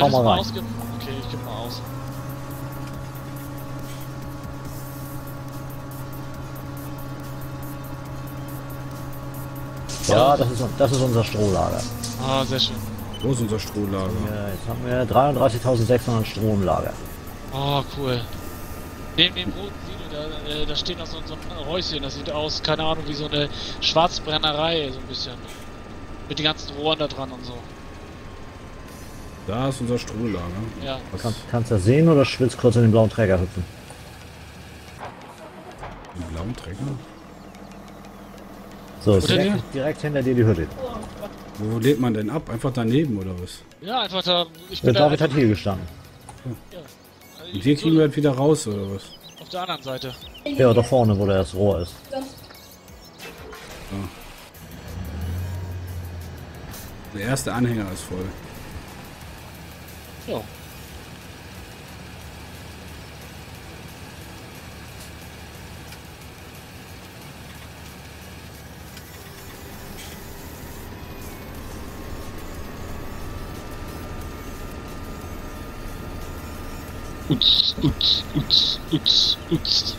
Hau mal rein. Okay, ich gebe mal aus. Ja, das ist, das ist unser Strohlager. Ah, sehr schön. Wo ist unser Strohlager? Ja, jetzt haben wir 33.600 Stroh im Lager. Oh, cool. Neben dem roten Silo, da, äh, da steht noch so, so ein Häuschen, das sieht aus, keine Ahnung, wie so eine Schwarzbrennerei, so ein bisschen. Mit den ganzen Rohren da dran und so. Da ist unser Strohlager. Ja. Kann, kannst du das sehen oder schwitzt kurz in den blauen Träger hüpfen? Einen blauen Trecker? So, Oder direkt, direkt hinter dir die Hütte. Wo lädt man denn ab? Einfach daneben oder was? Ja, einfach da. Ich Der bin da. David hat hier gestanden. ja. Also Und hier kriegen wir das wieder raus oder was? auf der anderen Seite. Ja, da vorne, wo das Rohr ist. Der erste Anhänger ist voll. Oh. Oots, oots, oots, oots, oots.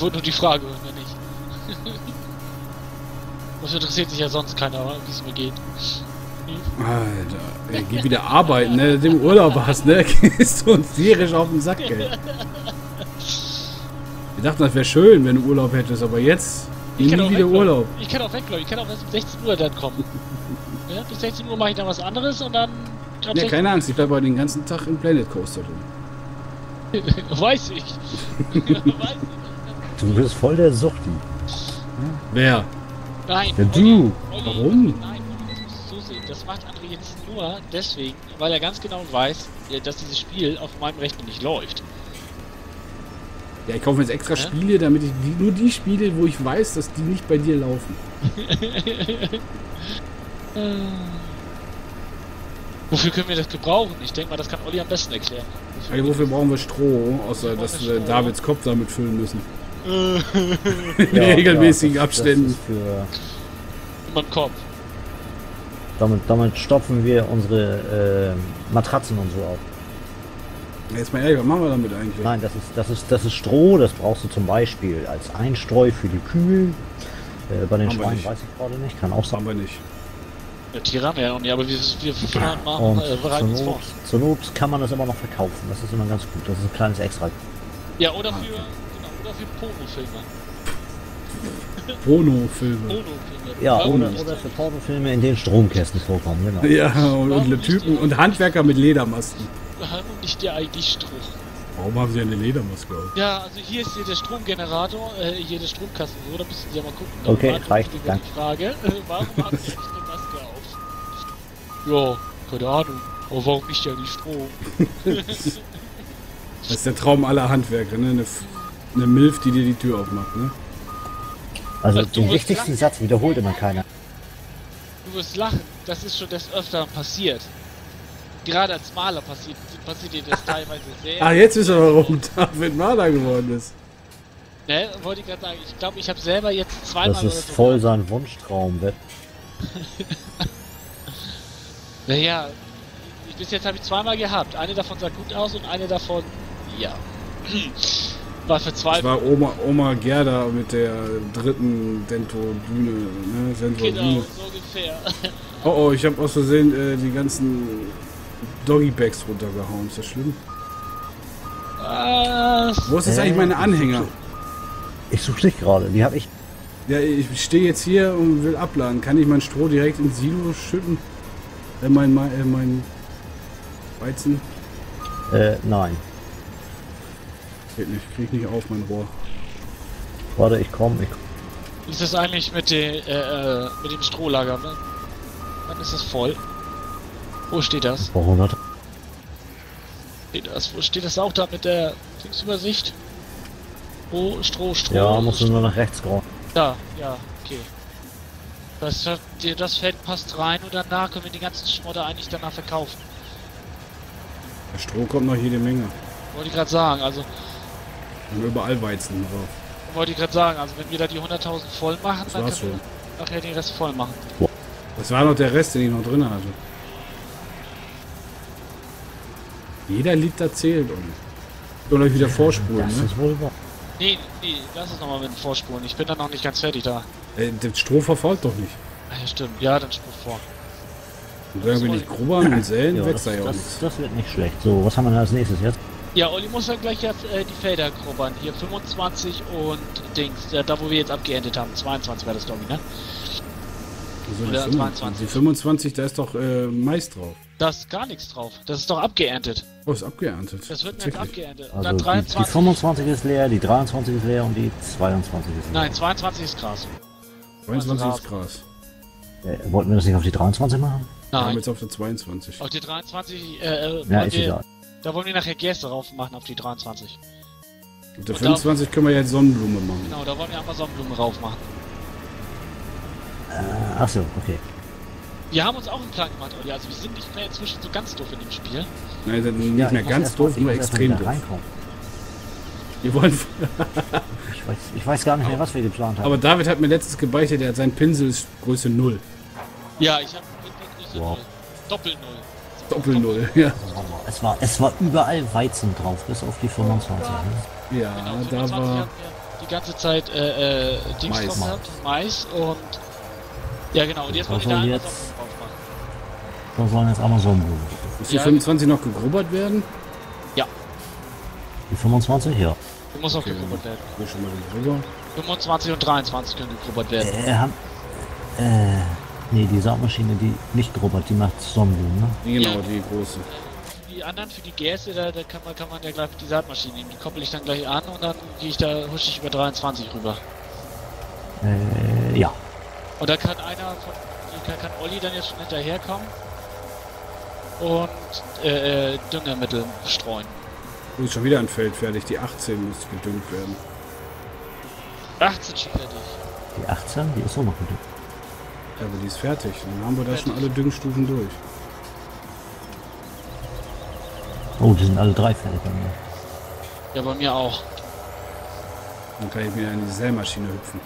Ich wollte nur die Frage hören, wenn nicht. Das interessiert sich ja sonst keiner, wie es mir geht. Alter, ey, geh wieder arbeiten, ne? Dem Urlaub hast, ne? Gehst du uns tierisch auf den Sack, ey. Wir dachten, das wäre schön, wenn du Urlaub hättest, aber jetzt nie kann auch wieder weglaufen. Urlaub. Ich kann auch weglaufen. Ich kann auch erst um 16 Uhr dann kommen. ja, bis 16 Uhr mache ich dann was anderes und dann. Ja, keine Angst, ich bleibe heute den ganzen Tag im Planet Coaster drin. Weiß ich. Weiß ich. Du bist voll der Suchti. Wer? Nein. Ja, du. Olli, Warum? Nein, das musst du so sehen. Das macht André jetzt nur deswegen, weil er ganz genau weiß, dass dieses Spiel auf meinem Rechner nicht läuft. Ja, ich kaufe mir jetzt extra Ja? Spiele, damit ich die, nur die spiele, wo ich weiß, dass die nicht bei dir laufen. Wofür können wir das gebrauchen? Ich denke mal, das kann Olli am besten erklären. Ey, wofür brauchen wir Stroh, außer brauchen dass wir wir Stroh. Davids Kopf damit füllen müssen? In Ja, regelmäßigen ja, das- Abständen. Das für, In meinem Kopf. damit, damit stopfen wir unsere äh, Matratzen und so auf. Jetzt mal ehrlich, was machen wir damit eigentlich? Nein, das ist, das ist, das ist Stroh, das brauchst du zum Beispiel als Einstreu für die Kühe. Äh, bei den Haben wir Schweinen weiß ich gerade nicht, kann auch sein. haben wir nicht. Ja, Tiere haben wir ja noch nicht, aber wir, wir fahren machen, Und äh, zur bereiten uns Not, vor. zur Not kann man das immer noch verkaufen. Das ist immer ganz gut. Das ist ein kleines Extra. Ja, oder für, genau, oder für Pornofilme. Porno-Filme. Pornofilme. Ja, Warum oder, nicht? oder für Pornofilme, in denen Stromkästen vorkommen, genau. Ja, und, und Typen und Handwerker mit Ledermasken. Warum nicht der ID-Struch? Warum haben sie eine Ledermaske auf? Ja, also hier ist hier der Stromgenerator, äh, hier der Stromkasten, so, da müssen Sie ja mal gucken. Okay, beantworten reicht, danke. Die Frage, äh, warum haben Sie nicht eine Maske auf? Ja, keine Ahnung. Aber warum nicht ja die Strom? Das ist der Traum aller Handwerker, ne? Eine, eine Milf, die dir die Tür aufmacht, ne? Also Also den wichtigsten lachen. Satz wiederholt immer keiner. Du wirst lachen, das ist schon des Öfteren passiert. Gerade als Maler passiert, passiert dir das teilweise sehr. Ah, jetzt wissen wir, warum David Maler geworden ist. Ne, wollte ich gerade sagen, ich glaube, ich habe selber jetzt zweimal Das ist oder so voll sein Wunschtraum. Naja, ich- bis jetzt habe ich zweimal gehabt. Eine davon sah gut aus und eine davon, ja. War Das verzweifelt. war Oma, Oma Gerda mit der dritten Dento-Bühne, ne? Genau, so ungefähr. Oh, oh, ich habe aus Versehen äh, die ganzen Doggy-Bags runtergehauen. Ist das schlimm? Was? Wo ist jetzt Äh, eigentlich meine Anhänger? Ich suche dich gerade. Die habe ich. Ja, ich stehe jetzt hier und will abladen. Kann ich mein Stroh direkt ins Silo schütten? Äh, mein, mein, äh, mein Weizen? Äh, nein. Geht nicht. Krieg ich nicht auf, mein Rohr. Warte, ich komme. Ich, Wie ist das eigentlich mit, den, äh, äh, mit dem Strohlager? Ne? Wann ist das voll? Wo steht das? vor 100. Steht das? Wo steht das auch da mit der Dingsübersicht? Wo Stroh, Stroh. Ja, musst du nur nach rechts scrollen. Ja, ja, okay. Das, das Feld passt rein und danach können wir die ganzen Schmodder eigentlich danach verkaufen. Der Stroh kommt noch jede Menge. wollte ich gerade sagen. Also, Und überall Weizen drauf. wollte ich gerade sagen. Also, wenn wir da die 100.000 voll machen, Das dann können wir nachher den Rest voll machen. Das war noch der Rest, den ich noch drin hatte. Jeder Liter zählt und soll euch wieder vorspulen, Das ne? ist wohl wahr. Nee, nee, lass uns nochmal mit dem Vorspulen. Ich bin da noch nicht ganz fertig da. Äh, der Stroh verfault doch nicht. Ah, ja, stimmt. Ja, dann spur vor. Und irgendwie nicht grubbern und säen, Ja, wächst das, da ja auch das, nichts. das wird nicht schlecht. So, was haben wir denn als nächstes jetzt? Ja, Olli muss dann gleich jetzt äh, die Felder grubbern. Hier 25 und Dings. Ja, da, wo wir jetzt abgeendet haben. 22 wäre das, glaube ich, ne? Die Oder 25? 22. Die 25, da ist doch äh, Mais drauf. Da ist gar nichts drauf. Das ist doch abgeerntet. Oh, ist abgeerntet. Das wird jetzt Wirklich? abgeerntet. Also dann die, die 23. 25 ist leer, die 23 ist leer und die 22 ist leer. Nein, 22 ist Gras. 22 Also ist krass. Äh, wollten wir das nicht auf die 23 machen? Wir haben Nein. jetzt auf der 22. Auf die 23, äh, äh, Ja, ist egal. Da wollen wir nachher Gäste drauf machen auf die 23. Auf der 25 da, können wir jetzt Sonnenblume machen. Genau, da wollen wir einfach Sonnenblume drauf machen. Äh, achso, okay. Wir haben uns auch einen Plan gemacht, Olli. Also wir sind nicht mehr inzwischen so ganz doof in dem Spiel. Nein, ja, nicht ja, mehr ganz doof, nur extrem doof. Wir wollen... ich, weiß, ich weiß gar nicht mehr, was wir geplant haben. Aber David hat mir letztes gebeichtet, er hat seinen Pinsel ist Größe 0. Ja, ich habe Pinsel Größe wow. 0. Doppel 0. Doppel-Null, ja. Es war, es war überall Weizen drauf, bis auf die 25. Ne? Ja, genau, da war... Die ganze Zeit äh, äh, Dings Mais. drauf Mais und... Ja genau, und jetzt wollen wir da jetzt, drauf machen. Da sollen jetzt Amazon holen. Muss die ja, 25 noch gegrubbert werden? Ja. Die 25? Ja. Die muss auch okay, gegrubbert werden. Schon mal 25 und 23 können gegrubbert werden. Äh, haben, äh, nee, die Saatmaschine, die nicht grubbert, die macht Sonnenblumen, ne? Genau, Ja. die große. Die anderen für die Gerste, da, da kann, man, kann man ja gleich die Saatmaschine nehmen. Die koppel ich dann gleich an und dann gehe ich da, husche ich über 23 rüber. Äh, ja. Und da kann einer von, kann, kann Olli dann jetzt schon hinterherkommen und äh, äh, Düngemittel streuen. Ist schon wieder ein Feld fertig. Die 18 muss gedüngt werden. 18 schon fertig. Die 18, die ist auch noch gut. Ja, aber die ist fertig. Dann haben wir da schon alle Düngstufen durch. Oh, die sind alle drei fertig bei mir. Ja, bei mir auch. Dann kann ich wieder in die Sämaschine hüpfen.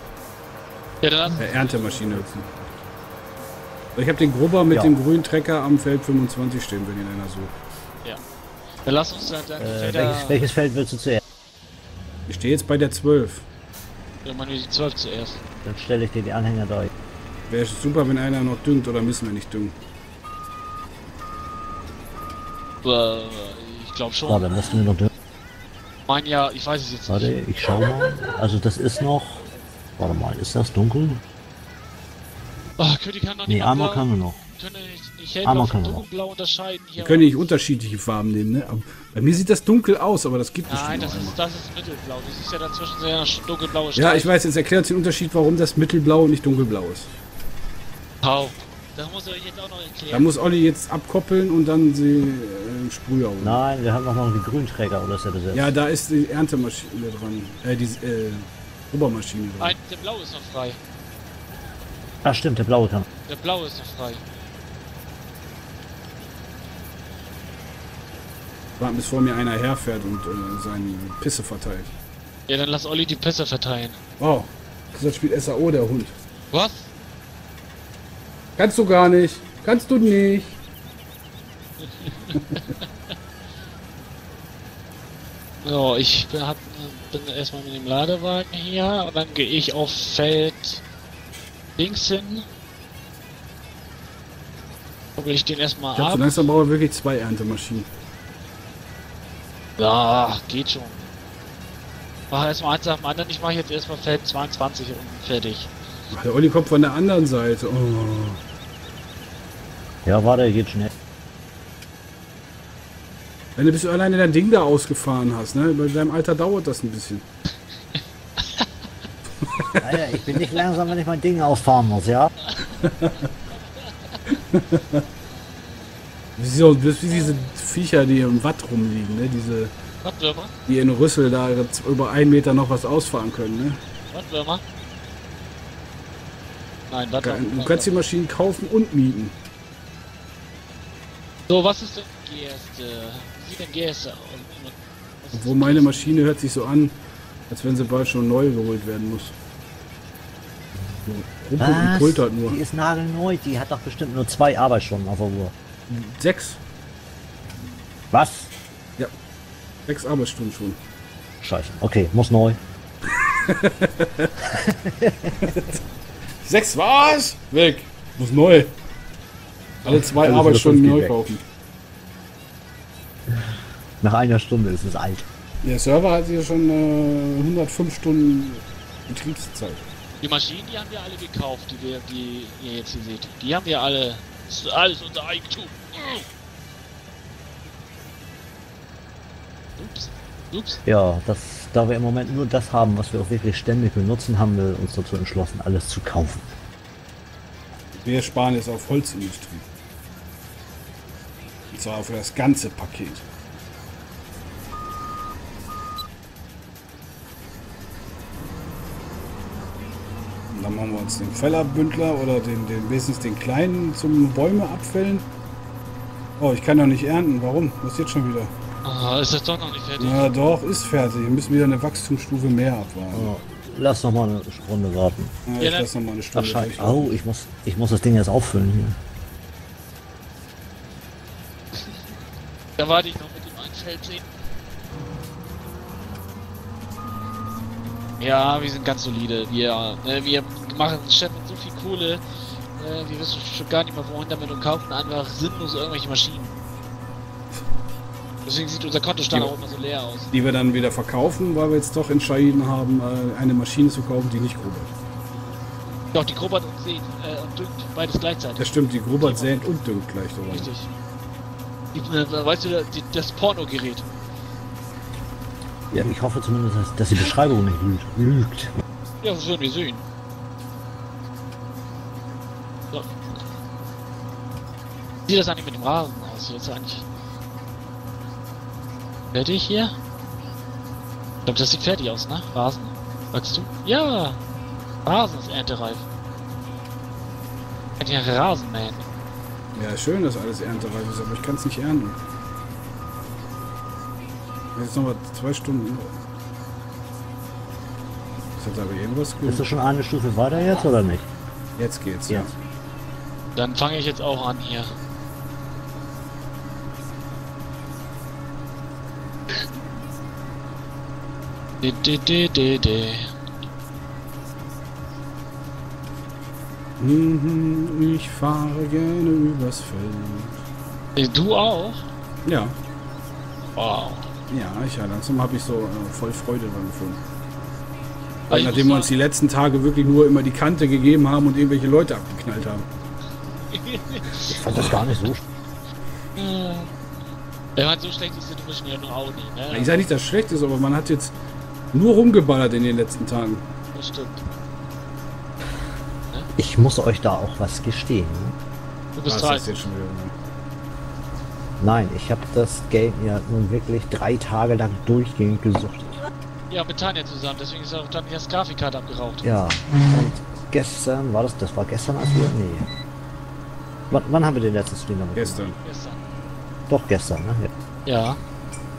Ja, dann Äh, Erntemaschine hüpfen. Ich habe den Grubber mit Ja. dem grünen Trecker am Feld 25 stehen, wenn ihn einer sucht. Dann lass uns dann, dann Äh, Felder, welches, welches Feld willst du zuerst? Ich stehe jetzt bei der 12. ja, man die 12 zuerst. Dann stelle ich dir die Anhänger da. Wäre super, wenn einer noch düngt oder müssen wir nicht düngen. Äh, ich glaube schon. Warte, musst du mir noch durch. Mein ja, ich weiß es jetzt Warte, nicht. ich schau mal. Also das ist noch. Warte mal, ist das dunkel? Oh, König kann noch nicht Nee, Armor kann wir noch. können nicht, nicht hellblau Armor wir noch. dunkelblau unterscheiden hier. Wir können nicht unterschiedliche Farben nehmen, ne? Aber bei mir sieht das dunkel aus, aber das gibt Nein, bestimmt das ist, einmal. das ist mittelblau. Das ist ja dazwischen so ja dunkelblaue Ja, ich weiß, jetzt erklärt uns den Unterschied, warum das mittelblau und nicht dunkelblau ist. Hau. Das muss ich euch jetzt auch noch Da erklären. muss Olli jetzt abkoppeln und dann sie äh, Sprüher holen. Nein, wir haben noch mal die Grünträger oder ist der besetzt? Ja, da ist die Erntemaschine dran. Äh, die äh, Obermaschine dran. Ein, der blaue ist noch frei. Ah, stimmt, der blaue kann. Der blaue ist noch frei. Warten, bis vor mir einer herfährt und äh, seine Pisse verteilt. Ja, dann lass Olli die Pässe verteilen. Wow, das spielt SAO, der Hund. Was? Kannst du gar nicht. Kannst du nicht. So, ich bin, hab, bin erstmal mit dem Ladewagen hier und dann gehe ich auf Feld links hin. Gucke ich den erstmal Ich glaube, so ab. langsam brauche ich wirklich zwei Erntemaschinen. Ja, geht schon. Mach erstmal eins nach dem anderen. Ich mache jetzt erstmal Feld 22 und fertig. Der Olli kommt von der anderen Seite. Oh. Ja, warte, geht schnell. Wenn du bis du alleine dein Ding da ausgefahren hast, ne? Bei deinem Alter dauert das ein bisschen. Alter, ich bin nicht langsam, wenn ich mein Ding ausfahren muss, ja? Wieso, das ist wie diese Viecher, die im Watt rumliegen, ne? Diese, Wattwürmer? die in Rüssel da über einen Meter noch was ausfahren können, ne? Wattwürmer? Nein, Du Wattwürmer. kannst die Maschinen kaufen und mieten. So, was ist denn Gerste? Wie sieht denn Gerste aus? Obwohl meine Maschine hört sich so an, als wenn sie bald schon neu geholt werden muss. So, und nur. Die ist nagelneu. Die hat doch bestimmt nur zwei Arbeitsstunden auf der Uhr. Sechs. Was? Ja. Sechs Arbeitsstunden schon. Scheiße. Okay, muss neu. Sechs was? Weg. Muss neu. Alle zwei Alles Arbeitsstunden neu kaufen. Nach einer Stunde ist es alt. Der Server hat hier schon äh, 105 Stunden Betriebszeit. Die Maschinen, die haben wir alle gekauft, die wir, die ihr jetzt hier seht. Die haben wir alle. Das ist alles unser Eigentum. Ups. Ups. Ja, das, da wir im Moment nur das haben, was wir auch wirklich ständig benutzen, haben wir uns dazu entschlossen, alles zu kaufen. Wir sparen jetzt auf Holzindustrie. Und zwar für das ganze Paket. Und dann machen wir uns den Fellerbündler oder den, den wenigstens den kleinen zum Bäume abfällen. Oh, ich kann doch nicht ernten. Warum? Was ist jetzt schon wieder? Ah, ist das doch noch nicht fertig? Na doch, ist fertig. Wir müssen wieder eine Wachstumsstufe mehr abwarten. Ja, lass noch mal eine Runde warten. Ja, Ja, ich dann- lasse noch mal eine Ach, Stunde. scheiße. durchlaufen. Oh, ich muss, ich muss das Ding jetzt auffüllen hier. Da warte ich noch mit dem sehen. Ja, wir sind ganz solide. Wir, äh, wir machen scheffeln so viel Kohle. Äh, wir wissen schon gar nicht mehr wohin damit und kaufen einfach sinnlos irgendwelche Maschinen. Deswegen sieht unser Kontostand auch immer so leer aus. die wir dann wieder verkaufen, weil wir jetzt doch entschieden haben, äh, eine Maschine zu kaufen, die nicht grubert. Doch, die Grobert und Sehen äh, und düngt beides gleichzeitig. Das stimmt, die grubert, säen und düngt gleich dabei. Richtig. Die, äh, weißt du, die, das Pornogerät. Ja, ich hoffe zumindest, dass, dass die Beschreibung nicht lügt. lügt. Ja, das werden wir sehen. So. Wie sieht das eigentlich mit dem Rasen aus? Jetzt eigentlich. Fertig hier? Ich glaube, das sieht fertig aus, ne? Rasen. Sagst du? Ja! Rasen ist erntereif. Kann ja Rasen mähen. Ja, schön, dass alles erntereif ist, aber ich kann es nicht ernten. Jetzt noch mal zwei Stunden. Das hat aber irgendwas Bist du gut. schon eine Stufe weiter jetzt oder nicht? Jetzt geht's. Ja. Ja. Dann fange ich jetzt auch an hier. De, de, de, de, de. Mhm, ich fahre gerne übers Feld. Äh, Du auch? Ja, Wow. ja, ich ja, langsam habe ich so äh, voll Freude dran gefunden. Weil ich nachdem wir uns die letzten Tage wirklich nur immer die Kante gegeben haben und irgendwelche Leute abgeknallt haben. Ich fand das gar nicht so. Wenn man so schlecht ist, dann müssen ja nur auch nicht, ne? Ich sage nicht, dass es schlecht ist, aber man hat jetzt nur rumgeballert in den letzten Tagen. Das stimmt. Ich muss euch da auch was gestehen. Du bist Was ist 30. jetzt schon wieder? Nein, ich habe das Game ja nun wirklich drei Tage lang durchgehend gesuchtet. Ja, mit Tanja zusammen, deswegen ist auch dann das Grafikkarte abgeraucht. Ja, und gestern, war das, das war gestern als wir, nee. Wann, wann haben wir den letzten Stream damit Gestern. Gestern. gemacht? Doch, gestern, ne? Ja. Ja.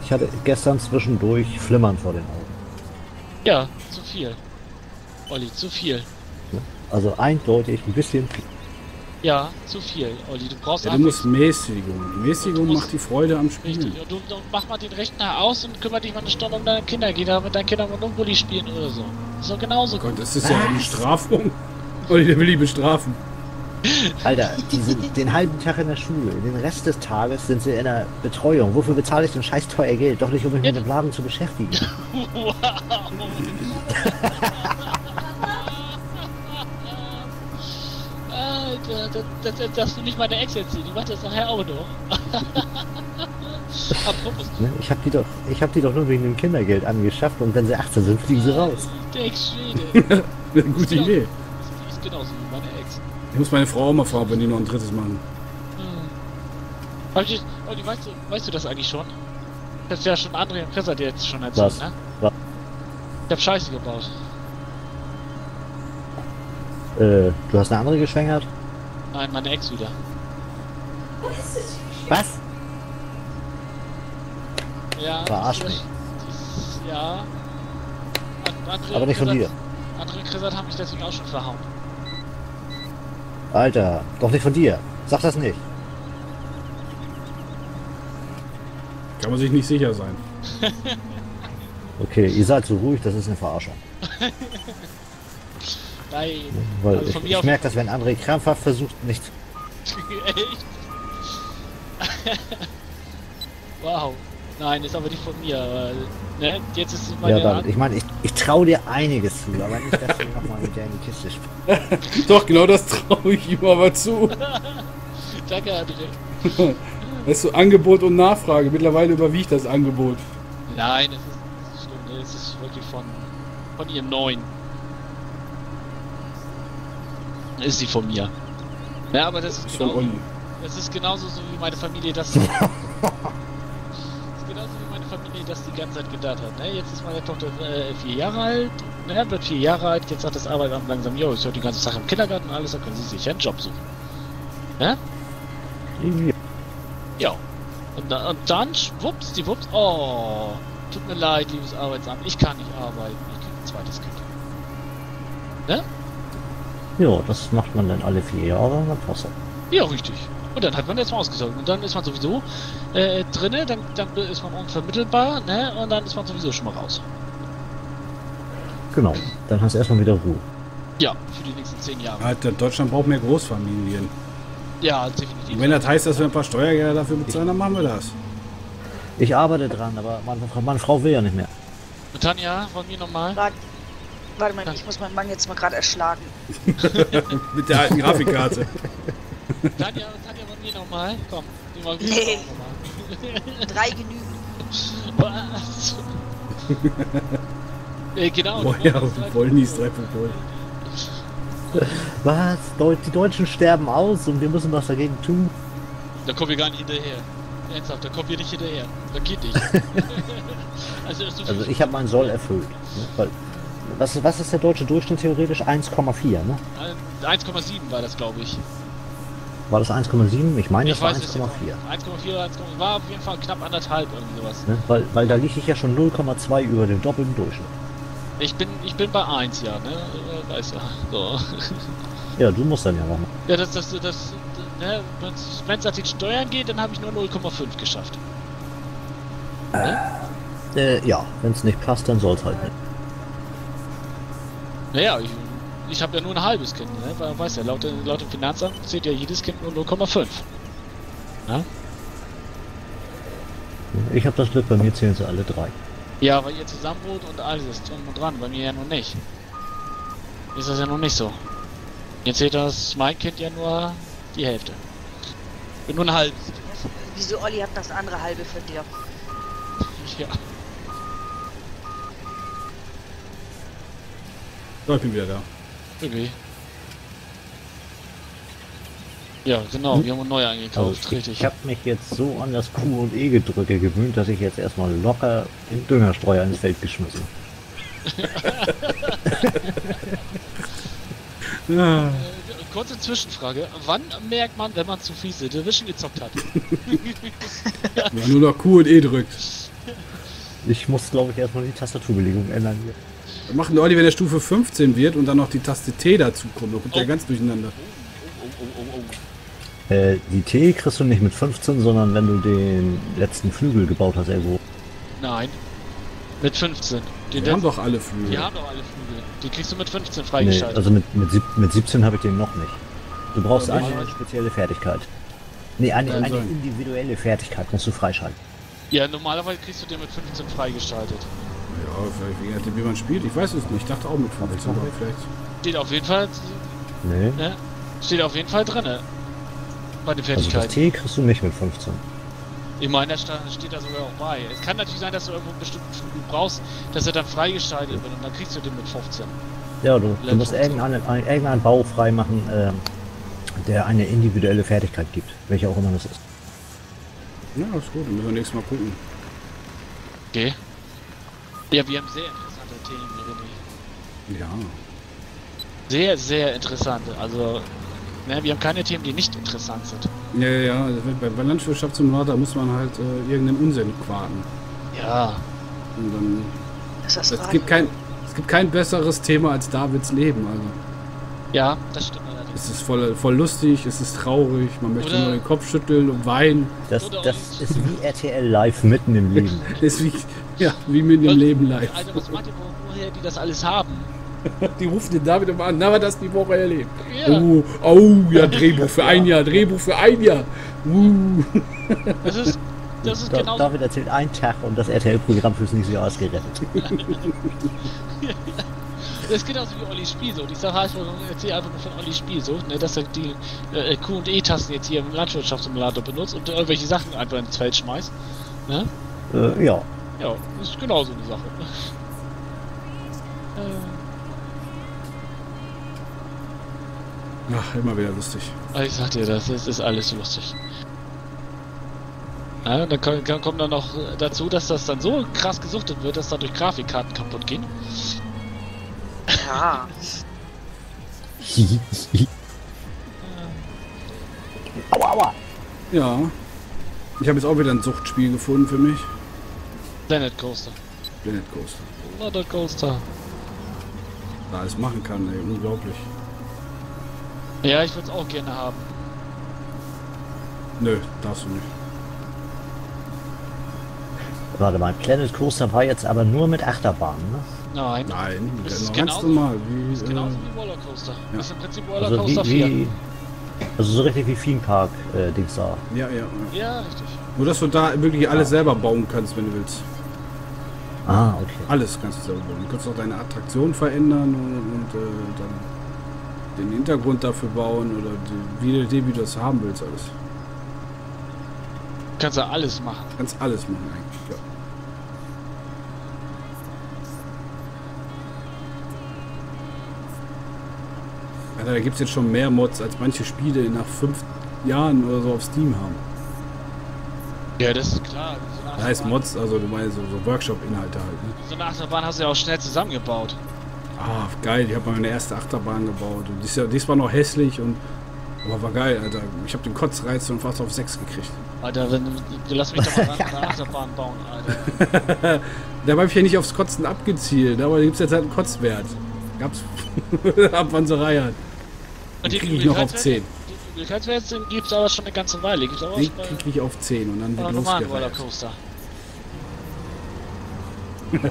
Ich hatte gestern zwischendurch Flimmern vor den Augen. Ja, zu viel. Olli, zu viel. Also eindeutig ein bisschen viel. Ja, zu viel, Olli. Du brauchst Ja, du musst Mäßigung. Mäßigung macht die Freude am Spielen. Richtig. Und du, du mach mal den Rechner aus und kümmere dich mal eine Stunde um deine Kinder. Geh da mit deinen Kindern Monopoly spielen oder so. Ist doch genauso Gott, gut. das ist ja eine Bestrafung. Oder der will die bestrafen. Alter, die sind den halben Tag in der Schule, den Rest des Tages sind sie in der Betreuung. Wofür bezahle ich denn scheiß teuer Geld? Doch nicht, um mich mit dem Laden zu beschäftigen. Wow. Alter, das, das, das darfst du nicht meine Ex erzählen. Die macht das nachher auch noch. Apropos, Ne? Ich habe die doch, ich habe die doch nur wegen dem Kindergeld angeschafft und wenn sie 18 sind, fliegen sie raus. der Ex-Schwede. Eine gute Idee. Die ist genauso wie meine Ex. Ich muss meine Frau auch mal fragen, wenn die noch ein drittes machen. Hm. Ich, Olli, weißt du, weißt du das eigentlich schon? Das ist ja schon André und Chris hat dir jetzt schon erzählt, Was? ne? Was? Ich hab Scheiße gebaut. Äh, du hast eine andere geschwängert? Nein, meine Ex wieder. Was? Ja. Verarsch mich. Ja. And- andere Aber nicht von dir. Andere Chrisat haben mich deswegen auch schon verhauen. Alter, doch nicht von dir. Sag das nicht. Kann man sich nicht sicher sein. Okay, ihr seid so ruhig, das ist eine Verarschung. Nein. Weil Also ich, ich merke, dass wenn André krampfhaft versucht, nicht. Echt? wow. Nein, ist aber nicht von mir. Weil, ne? Jetzt ist meine Ja, dann, ich meine, ich, ich traue dir einiges zu, aber nicht, dass du nochmal mit der in die Kiste spielst. Doch, genau das traue ich ihm aber zu. Danke, André. Weißt du, Angebot und Nachfrage. Mittlerweile überwiegt das Angebot. Nein, es ist, es ist schlimm. ne? Es ist wirklich von, von ihrem neuen. Ist sie von mir. Ja, aber das ist, genau, das ist genauso so wie meine Familie das. das ist genauso wie meine Familie das die ganze Zeit gedacht hat. Ne? Jetzt ist meine Tochter äh, vier Jahre alt, ne? wird vier Jahre alt, jetzt hat das Arbeitsamt langsam, jo, ist ja die ganze Sache im Kindergarten alles, da können sie sich einen Job suchen. Ja. Und, da, und dann, wups, die wups, oh, tut mir leid, liebes Arbeitsamt, ich kann nicht arbeiten, ich krieg ein zweites Kind. Ja, das macht man dann alle vier Jahre dann passt. Ja, richtig. Und dann hat man jetzt mal ausgesorgt. Und dann ist man sowieso äh, drinne, dann, dann ist man unvermittelbar, ne? Und dann ist man sowieso schon mal raus. Genau, dann hast du erstmal wieder Ruhe. Ja, für die nächsten zehn Jahre. Alter, Deutschland braucht mehr Großfamilien. Ja, definitiv. Und wenn das heißt, dass wir ein paar Steuergelder dafür bezahlen, dann machen wir das. Ich arbeite dran, aber meine, meine Frau will ja nicht mehr. Und Tanja, von mir nochmal. Warte, warte mal, ich muss meinen Mann jetzt mal gerade erschlagen. Mit der alten Grafikkarte. Tanja, Tanja, mir nochmal. Komm, die mal Nee. nochmal. Drei genügen. Was? äh, genau. Boah, die ja, wollen Wollnies 3.0. Was? Die Deutschen sterben aus und wir müssen was dagegen tun? Da kommen wir gar nicht hinterher. Ernsthaft, da kommen wir nicht hinterher. Da geht nicht. also, Also ich habe meinen Soll erfüllt. Ne? Weil, was, was ist der deutsche Durchschnitt theoretisch? 1,4, ne? Äh, 1,7 war das, glaube ich. War das 1,7? Ich meine, Ich es war weiß es 1,4. nicht. 1,4 1,0 war auf jeden Fall knapp anderthalb irgendwie sowas. Ne? Weil, weil da liege ich ja schon 0,2 über dem doppelten Durchschnitt. Ich bin, ich bin bei 1, ja, ne? Äh, Weiß ja. So. Ja, du musst dann ja mal. Ja, das, das, das, ne? Wenn es nach den Steuern geht, dann habe ich nur 0,5 geschafft. Äh, ja, wenn es nicht passt, dann soll es halt nicht. Naja, ich, ich habe ja nur ein halbes Kind, ne? Weil, weiß ja, laut, dem- laut dem Finanzamt zählt ja jedes Kind nur 0,5. Ich habe das Glück, bei mir zählen sie alle drei. Ja, weil ihr zusammen wohnt und alles drum und dran, bei mir ja noch nicht. Ist das ja noch nicht so. Jetzt zählt das mein Kind ja nur die Hälfte. Bin nur ein halbes Kind. Wieso Olli hat das andere halbe von dir? Ja. So, ich bin wieder da. Okay. Ja, genau, wir haben einen neu eingekauft, ich richtig. ich habe mich jetzt so an das Q und E gedrücke gewöhnt, dass ich jetzt erstmal locker den Düngerstreuer ins Feld geschmissen. Ah, Äh, kurze Zwischenfrage. Wann merkt man, wenn man zu viel The Division gezockt hat? wenn man nur noch Q und E drückt. Ich muss, glaube ich, erstmal die Tastaturbelegung ändern hier. Wir machen Olli, wenn der Stufe 15 wird und dann noch die Taste T dazu kommt, dann kommt der Oh. ganz durcheinander. Oh, oh, oh, oh. Äh, die T kriegst du nicht mit 15, sondern wenn du den letzten Flügel gebaut hast irgendwo. Nein. Mit 15. Den Wir haben doch alle Flügel. die haben doch alle Flügel. Die kriegst du mit 15 Nee, freigeschaltet. also mit, mit, sieb, mit 17 habe ich den noch nicht. Du brauchst Ja, eine nicht. spezielle Fertigkeit. Nee, eine, Kann eine individuelle Fertigkeit musst du freischalten. ja, normalerweise kriegst du den mit 15 freigeschaltet. Ja, wie man spielt. Ich weiß es nicht. Ich dachte auch mit 15, aber vielleicht. Steht auf jeden Fall, Nee. ne? Steht auf jeden Fall drinne. Bei den Also das Fertigkeiten. T kriegst du nicht mit 15. Ich meine, da steht da sogar auch bei. Es kann natürlich sein, dass du irgendwo einen bestimmten Flügel brauchst, dass er dann freigeschaltet wird und dann kriegst du den mit 15. Ja, du, du musst 15. irgendeinen, ein- irgendeinen Bau freimachen, ähm, der eine individuelle Fertigkeit gibt. Welche auch immer das ist. Ja, ist gut. Dann müssen wir nächstes Mal gucken. Okay. Ja, wir haben sehr interessante Themen, René. Ja. Sehr, sehr interessante. Also, ne, wir haben keine Themen, die nicht interessant sind. Ja, ja, ja. Also Bei, bei Landwirtschaftssimulator muss man halt äh, irgendeinen Unsinn quaten. Ja. Und dann Das ist das Es gibt kein, es gibt kein besseres Thema als Davids Leben. Also Ja, das stimmt es ist voll, voll lustig, es ist traurig, man möchte Oder- nur den Kopf schütteln und weinen. Das, das ist wie RTL live mitten im Leben. Das ist wie, ja, wie mit dem Leben live. Alter, was meint ihr, wo- woher die das alles haben? Die rufen den David immer an, na, war das die Woche erlebt? Ja. Oh, oh, ja, Drehbuch für ein Jahr, Drehbuch für ein Jahr. Uh. Das ist, das ist Da, genau David erzählt einen Tag und das RTL-Programm fürs nächste Jahr ist gerettet. Das ist genauso wie Olli Spiel so. Und ich sage halt, ich erzähle einfach nur von Olli Spiel so, ne, dass er die äh, Q&E-Tasten jetzt hier im Landwirtschaftssimulator benutzt und irgendwelche Sachen einfach ins Feld schmeißt. Ne? Äh, ja. Ja, das ist genauso eine Sache. Äh, Ach, immer wieder lustig. aber ich sag dir, das ist, ist alles so lustig. Ja, dann kommt, dann kommt dann noch dazu, dass das dann so krass gesuchtet wird, dass dadurch Grafikkarten kaputt gehen. Ja. aua, aua. Ja. Ich habe jetzt auch wieder ein Suchtspiel gefunden für mich. Planet Coaster. Planet Coaster. Planet Coaster. Da alles machen kann, ey, unglaublich. Ja, ich würde es auch gerne haben. Nö, darfst du nicht. Warte mal, Planet Coaster war jetzt aber nur mit Achterbahnen, ne? Nein. Nein, Das ist ganz genauso- normal. Wie, Das ist genauso äh, wie Rollercoaster. ja. Das ist im Prinzip Also Rollercoaster wie, 4. wie also so richtig wie Theme Park äh, Dings da. ja, ja, ja. Ja, richtig. Nur, dass du da wirklich alles selber bauen kannst, wenn du willst. Ah, okay. Alles kannst du selber bauen. Du kannst auch deine Attraktion verändern und, und äh, dann den Hintergrund dafür bauen oder die, wie, wie, wie du das haben willst, alles. Kannst du alles machen. Kannst alles machen eigentlich, ja. Alter, da gibt es jetzt schon mehr Mods, als manche Spiele nach fünf Jahren oder so auf Steam haben. Ja, das ist klar. So eine Da heißt Achterbahn- Mods, also du meinst so, so Workshop-Inhalte halt. Ne? So eine Achterbahn hast du ja auch schnell zusammengebaut. Ah, geil, ich habe meine erste Achterbahn gebaut. Und die, ist ja, die ist zwar noch hässlich, und, aber war geil, Alter. Ich habe den Kotzreiz und fast auf 6 gekriegt. Alter, wenn du lass mich doch mal eine Achterbahn bauen, Alter. Da habe ich ja nicht aufs Kotzen abgezielt, aber da gibt es jetzt halt einen Kotzwert. Gab's ab wann sie. Und Den kriege ich noch auf 10. Übelkeitswerte gibt es aber schon eine ganze Weile. Gibt es aber Den kriege ich auf 10 und dann wird. Rollercoaster.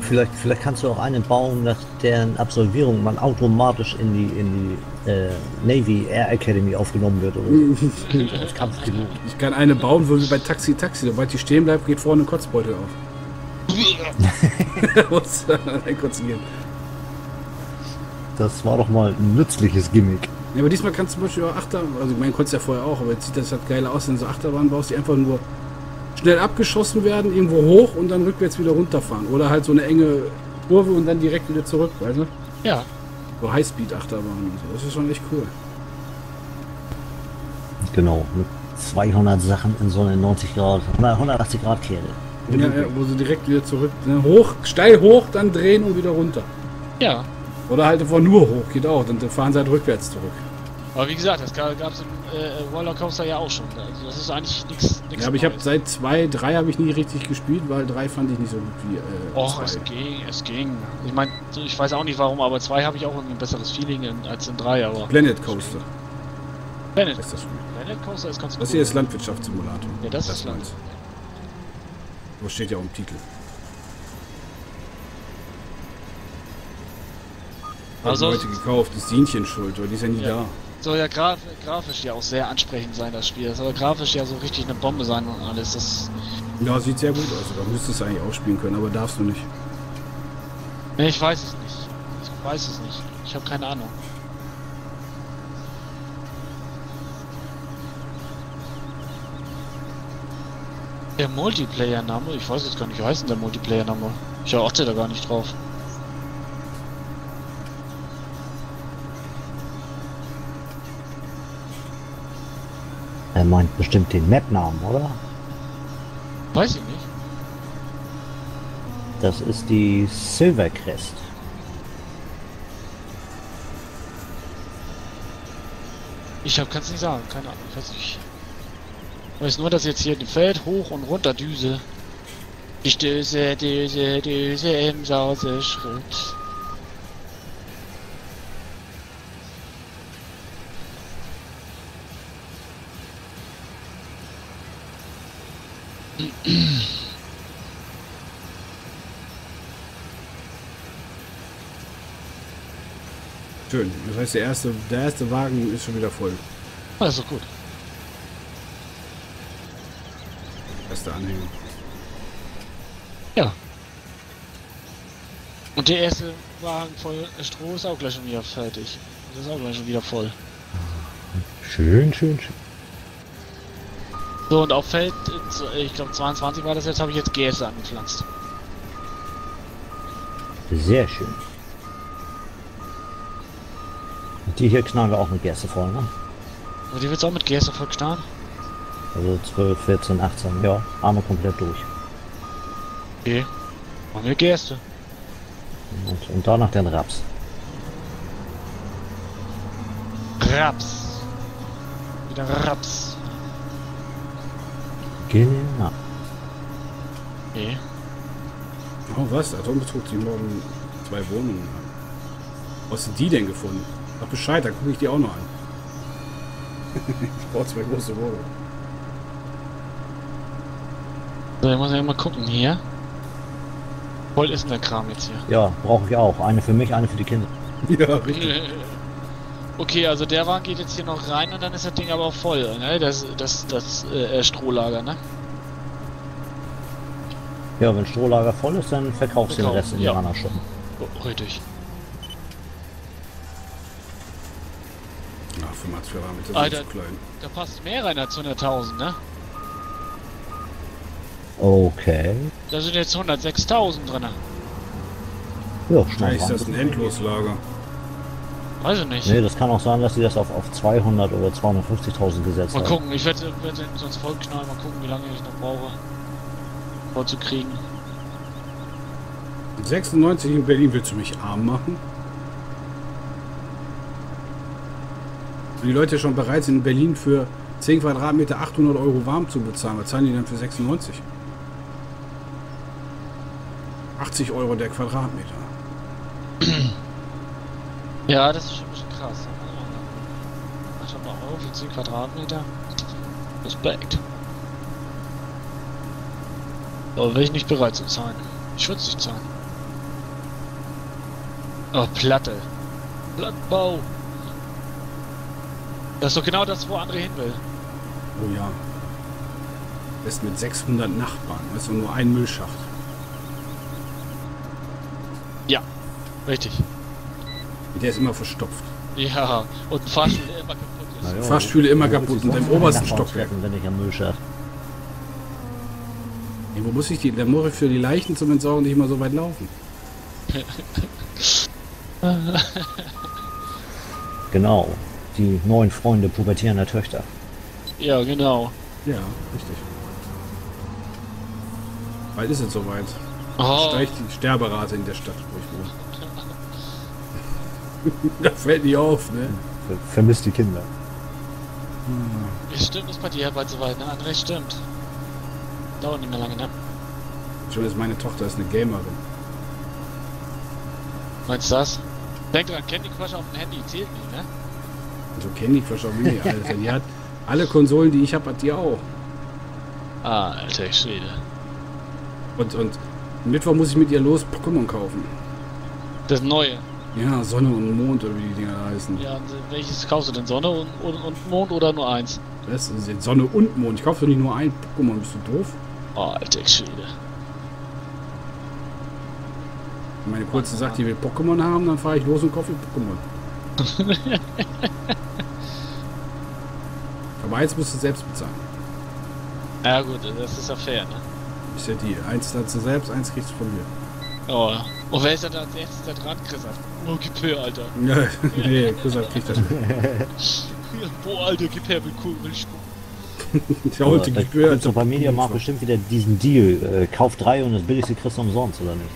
Vielleicht, vielleicht kannst du auch einen bauen, nach deren Absolvierung man automatisch in die, in die äh, Navy Air Academy aufgenommen wird oder so. Als Kampfpilot. Ich kann eine bauen, wo wie bei Taxi Taxi. Sobald die stehen bleibt, geht vorne ein Kotzbeutel auf. Muss Kotzen gehen. Das war doch mal ein nützliches Gimmick. Ja, aber diesmal kannst du zum Beispiel auch Achter, also ich meine, konntest ja vorher auch, aber jetzt sieht das halt geil aus, wenn du so Achterbahn baust, die einfach nur schnell abgeschossen werden, irgendwo hoch und dann rückwärts wieder runterfahren. Oder halt so eine enge Kurve und dann direkt wieder zurück, weißt du? Ja, So Highspeed-Achterbahn und so. Das ist schon echt cool. Genau, mit 200 Sachen in so eine 90 Grad, na, 180 Grad Kehre. Ja, ja, wo sie direkt wieder zurück, ne? hoch, steil hoch, dann drehen und wieder runter. ja. Oder halt einfach nur hoch, geht auch, dann fahren sie halt rückwärts zurück. Aber wie gesagt, das gab es im äh, Rollercoaster ja auch schon. Also das ist eigentlich nichts Ja, aber ich habe seit zwei, drei habe ich nie richtig gespielt, weil drei fand ich nicht so gut wie äh, Och, es ging, es ging. Ich meine, ich weiß auch nicht warum, aber zwei habe ich auch irgendwie ein besseres Feeling in, als in drei, aber. Planet Coaster Planet, ist das Spiel. Planet Coaster ist ganz Das cool. hier ist Landwirtschaftssimulator. Ja, das ist meins. Wo steht ja auch im Titel. Also- heute gekauft, ist Dienchen schuld, oder die ist ja nie Ja. da. soll ja graf grafisch ja auch sehr ansprechend sein, das Spiel. Das soll grafisch ja so richtig eine Bombe sein und alles. Das. Ja, sieht sehr gut aus. Da müsstest du eigentlich auch spielen können, aber darfst du nicht. Nee, ich weiß es nicht. Ich weiß es nicht. Ich habe keine Ahnung. Der Multiplayer-Name? Ich weiß jetzt gar nicht, wie heißt denn der Multiplayer-Name? Ich achte da gar nicht drauf. Er meint bestimmt den Map-Namen, oder? Weiß ich nicht. Das ist die Silvercrest. Ich hab, kann's nicht sagen, keine Ahnung, ich weiß nicht. Ich weiß nur, dass jetzt hier ein Feld hoch und runter düse. Die Stöße, Düse, Düse im Sauseschritt. Schön. Das heißt, der erste, der erste Wagen ist schon wieder voll. Also gut. Erster Anhänger. Ja. Und der erste Wagen voll Stroh ist auch gleich schon wieder fertig. Das ist auch gleich schon wieder voll. Schön, schön, schön. So, und auf Feld, äh, ich glaube 22 war das jetzt, habe ich jetzt GS angepflanzt. Sehr schön. Und die hier knallen wir auch mit Gerste voll, ne? Aber die wird's auch mit GS voll knallen? Also 12, 14, 18, ja. Arme komplett durch. Okay. Machen wir Gerste. Und, und danach den Raps. Raps. Wieder Raps. Genau. Okay. Oh, was? Atombetrug, die morgen zwei Wohnungen haben. Wo hast du die denn gefunden? Sag Bescheid, dann gucke ich die auch noch an. ich brauche zwei große Wohnungen. So, ich muss ja mal gucken hier. Voll ist denn der Kram jetzt hier. Ja, brauche ich auch. Eine für mich, eine für die Kinder. Ja, richtig. Okay, also der Wagen geht jetzt hier noch rein und dann ist das Ding aber auch voll, ne? Das, das, das äh, Strohlager, ne? Ja, wenn Strohlager voll ist, dann verkaufst du den Rest in die ja. anderen Stunden. Oh, richtig. Ach, 85 Quadratmeter sind Alter. zu klein. Da passt mehr rein als 100.000, ne? Okay. Da sind jetzt 106.000 drin. Ja, schnell ist das ein Endloslager. Weiß ich nicht. Nee, das kann auch sein, dass sie das auf, auf 200 oder 250.000 gesetzt Mal haben. gucken, ich werde werd den sonst vollknallen, mal gucken, wie lange ich noch brauche. Voll zu kriegen. 96 in Berlin willst du mich arm machen? Wenn die Leute schon bereit sind, in Berlin für 10 Quadratmeter 800 Euro warm zu bezahlen, was zahlen die dann für 96? 80 Euro der Quadratmeter. Ja, das ist schon ein bisschen krass. Mach schon mal auf, für 10 Quadratmeter. Respekt. Aber wäre ich nicht bereit zu zahlen. Ich würde es nicht zahlen. Oh, Platte. Plattbau. Das ist doch genau das, wo André hin will. Oh ja. Das ist mit 600 Nachbarn. Das ist doch nur ein Müllschacht. Ja, richtig. Der ist immer verstopft. Ja, und ein Fahrstuhl, der immer kaputt ist. Ja, Fahrstühle immer kaputt und im obersten Stockwerk. Wenn ich am Müllschacht. Nee, wo muss ich die? Ich für die Leichen zum Entsorgen nicht mal so weit laufen. Genau. Die neuen Freunde pubertierender Töchter. Ja, genau. Ja, richtig. Bald ist es soweit. Oh, Steigt die Sterberate in der Stadt, wo ich wohne. da fällt nicht auf, ne? Ver vermisst die Kinder. es stimmt, ist bei dir bald soweit, ne? André, stimmt. Dauert nicht mehr lange, ne? Schon ist meine Tochter ist eine Gamerin. Meinst du das? Denk dran, Candy Crush auf dem Handy zählt nicht, ne? Und so kenne ich wahrscheinlich nicht, Alter. Die hat alle Konsolen, die ich habe, hat die auch. Ah, alter Schwede. Und, und Mittwoch muss ich mit ihr los Pokémon kaufen. Das neue. Ja, Sonne und Mond oder wie die Dinger heißen. Ja, welches kaufst du denn? Sonne und, und, und Mond oder nur eins? Das ist jetzt Sonne und Mond. Ich kaufe nicht nur ein Pokémon. Bist du doof? Oh, alter Schwede. Wenn meine Kurze sagt, die will Pokémon haben, dann fahre ich los und kaufe Pokémon. Aber eins musst du selbst bezahlen. Ja gut, das ist ja fair, ne? Ist ja die. Eins sie selbst, eins kriegst du von mir. Oh, ja. Und wer ist denn da als erstes da dran, Chris? Oh, gib her, Alter. Ja, nee, Chris hat kriegt das nicht. Boah, Alter, gib her, will cool, will ich gucken. Da die Gebühr. gibt's doch bei Mediamarkt bestimmt wieder diesen Deal. Äh, kauf drei und das billigste kriegst du umsonst, oder nicht?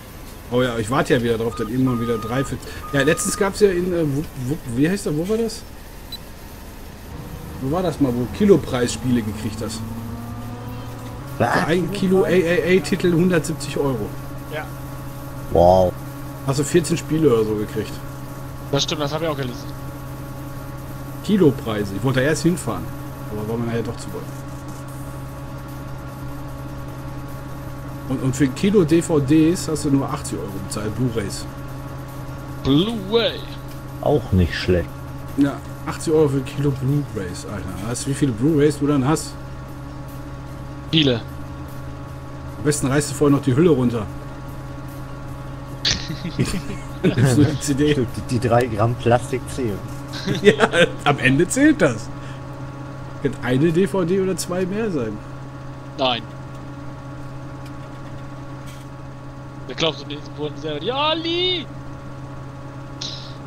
Oh ja, ich warte ja wieder drauf, dann irgendwann wieder drei für. Ja, letztens gab es ja in. Äh, wo, wo, wie heißt das? Wo war das? Wo war das mal, wo Kilopreisspiele gekriegt hast? Was? Für ein Kilo AAA-Titel 170 Euro. Ja. Wow. Hast du 14 Spiele oder so gekriegt. Das stimmt, das habe ich auch gelesen. Kilopreise. Ich wollte da erst hinfahren. Aber war mir nachher doch zu weit. Und, und für ein Kilo DVDs hast du nur 80 Euro bezahlt, Blu-Rays. Blu-ray. Auch nicht schlecht. Ja, 80 Euro für ein Kilo Blu-Rays, Alter. Weißt du, wie viele Blu-Rays du dann hast? Viele. Am besten reißt du vorher noch die Hülle runter. Du die CD. Die, die drei Gramm Plastik zählen. Ja, am Ende zählt das. Wird eine DVD oder zwei mehr sein. Nein. Wer glaubt du, die wurden selber die Ali?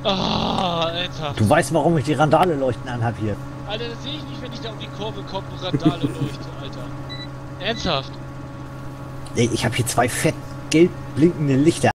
Ah, ernsthaft. Du weißt, warum ich die Randale-Leuchten anhab hier. Alter, das sehe ich nicht, wenn ich da um die Kurve komme und Randale leuchte, Alter. Ernsthaft. Ey, ich habe hier zwei fett gelb blinkende Lichter.